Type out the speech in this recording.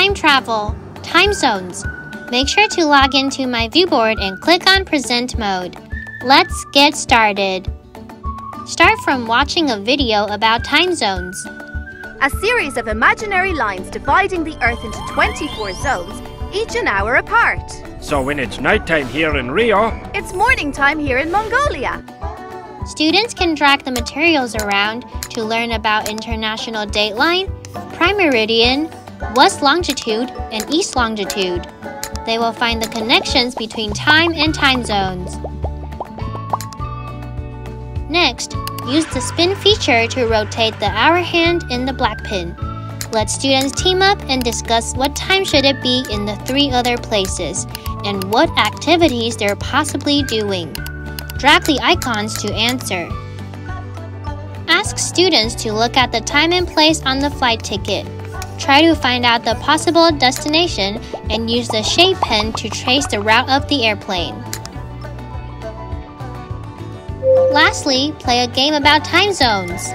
time travel, time zones. Make sure to log into myViewBoard and click on present mode. Let's get started. Start from watching a video about time zones. A series of imaginary lines dividing the Earth into 24 zones, each an hour apart. So when it's nighttime here in Rio, It's morning time here in Mongolia. Students can drag the materials around to learn about international dateline, prime meridian, west longitude, and east longitude. They will find the connections between time and time zones. Next, use the spin feature to rotate the hour hand in the black pin. Let students team up and discuss what time should it be in the three other places and what activities they're possibly doing. Drag the icons to answer. Ask students to look at the time and place on the flight ticket. Try to find out the possible destination and use the shape pen to trace the route of the airplane. Lastly, play a game about time zones.